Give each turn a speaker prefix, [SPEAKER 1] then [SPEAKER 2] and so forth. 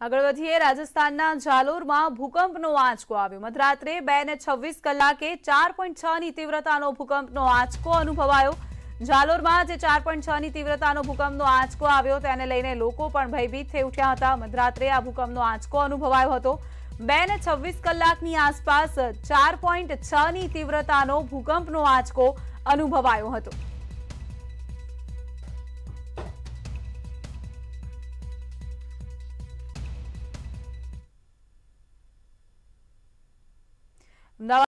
[SPEAKER 1] આગળ વધીએ રાજસ્થાનના જાલોરમાં ભૂકંપનો આંચકો આવ્યો મધરાત્રે બે ને છવ્વીસ કલાકે ચાર પોઈન્ટ છ ની તીવ્રતાનો ભૂકંપનો આંચકો અનુભવાયો જાલોરમાં જે ચાર પોઈન્ટ છ ની તીવ્રતાનો ભૂકંપનો આંચકો આવ્યો તેને લઈને લોકો પણ ભયભીત થઈ ઉઠ્યા હતા મધરાત્રે આ ભૂકંપનો આંચકો અનુભવાયો હતો બે ને છવ્વીસ કલાકની આસપાસ ચાર પોઈન્ટ છ ની તીવ્રતાનો ભૂકંપનો આંચકો અનુભવાયો હતો Давай.